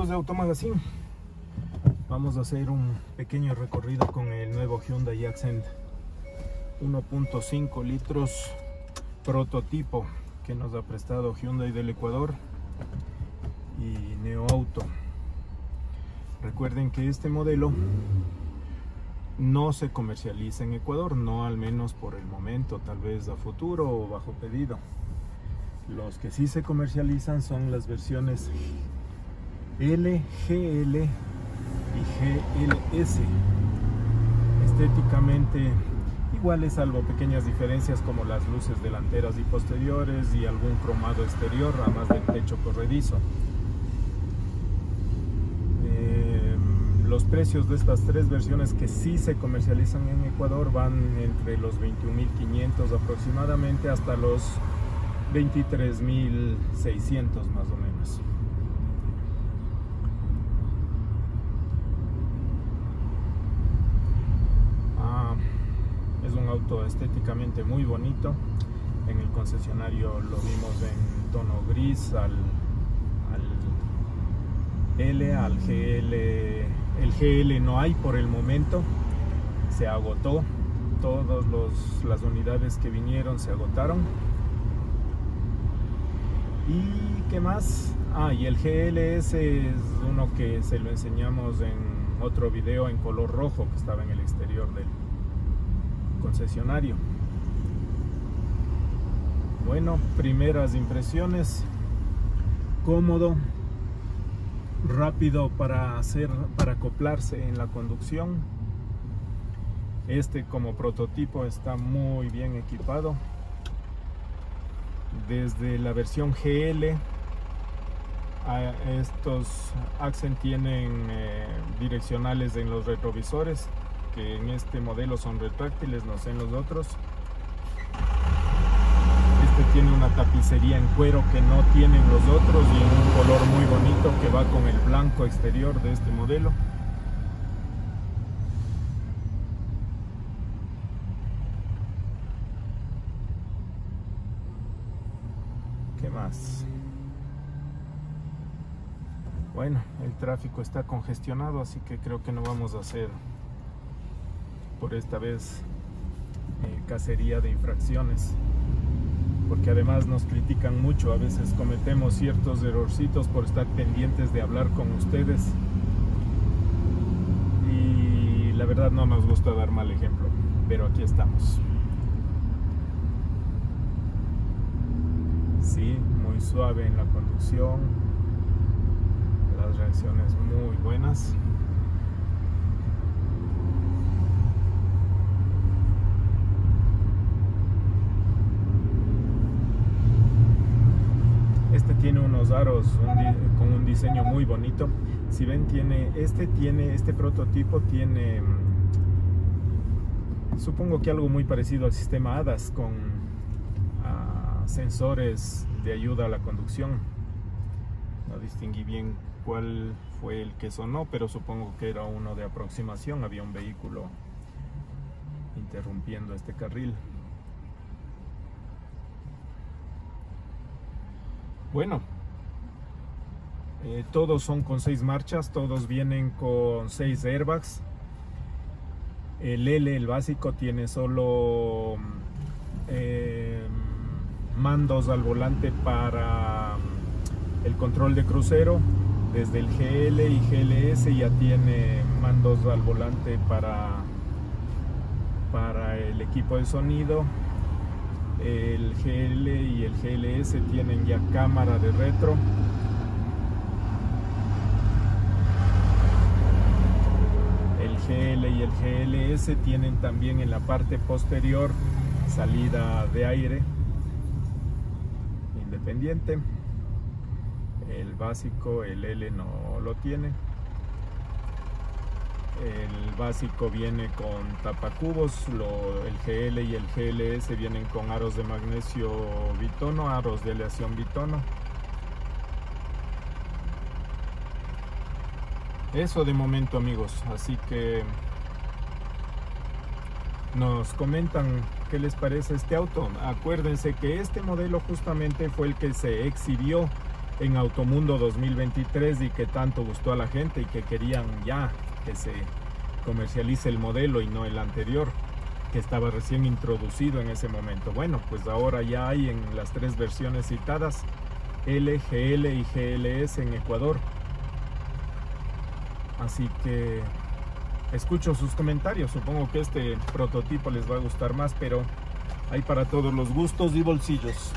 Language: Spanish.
amigos de Automagazine Vamos a hacer un pequeño recorrido con el nuevo Hyundai Accent 1.5 litros prototipo que nos ha prestado Hyundai del Ecuador y Neo Auto. Recuerden que este modelo no se comercializa en Ecuador, no al menos por el momento, tal vez a futuro o bajo pedido. Los que sí se comercializan son las versiones L, GL y GLS. Estéticamente iguales, salvo pequeñas diferencias como las luces delanteras y posteriores y algún cromado exterior, además del techo corredizo. Em, los precios de estas tres versiones que sí se comercializan en Ecuador van entre los 21.500 aproximadamente hasta los 23.600 más o menos. Ah, es un estéticamente muy bonito. En el concesionario lo vimos en tono gris al, L, al GL. El GL no hay por el momento, se agotó. Todas las unidades que vinieron se agotaron ¿Y qué más? Ah, y el GLS es uno que se lo enseñamos en otro video en color rojo que estaba en el exterior del concesionario. Bueno, primeras impresiones. Cómodo, rápido para hacer para acoplarse en la conducción. Este como prototipo está muy bien equipado desde la versión GL estos Accent tienen eh, direccionales en los retrovisores que en este modelo son retráctiles, no sé en los otros este tiene una tapicería en cuero que no tienen los otros y en un color muy bonito que va con el blanco exterior de este modelo más? Bueno, el tráfico está congestionado, así que creo que no vamos a hacer por esta vez eh, cacería de infracciones. Porque además nos critican mucho, a veces cometemos ciertos errorcitos por estar pendientes de hablar con ustedes. Y la verdad no nos gusta dar mal ejemplo, pero aquí estamos. sí, muy suave en la conducción, las reacciones muy buenas. Este tiene unos aros con un diseño muy bonito. Si ven, tiene este tiene este prototipo tiene supongo que algo muy parecido al sistema ADAS con sensores de ayuda a la conducción. No distinguí bien cuál fue el que sonó, pero supongo que era uno de aproximación. Había un vehículo interrumpiendo este carril. Bueno, eh, todos son con seis marchas, todos vienen con seis airbags. El L, el básico, tiene solo eh, mandos al volante para mm, el control de crucero. Desde el GL y GLS ya tiene mandos al volante para, para el equipo de sonido. El GL y el GLS tienen ya cámara de retro. El GL y el GLS tienen también en la parte posterior salida de aire pendiente el básico el L no lo tiene el básico viene con tapacubos el GL y el GLS vienen con aros de magnesio bitono aros de aleación bitono eso de momento amigos así que nos comentan qué les parece este auto. Acuérdense que este modelo justamente fue el que se exhibió en Automundo 2023 y que tanto gustó a la gente y que querían ya que se comercialice el modelo y no el anterior que estaba recién introducido en ese momento. Bueno, pues ahora ya hay en las tres versiones citadas L, GL y GLS en Ecuador. Así que escucho sus comentarios. Supongo que este prototipo les va a gustar más, pero hay para todos los gustos y bolsillos.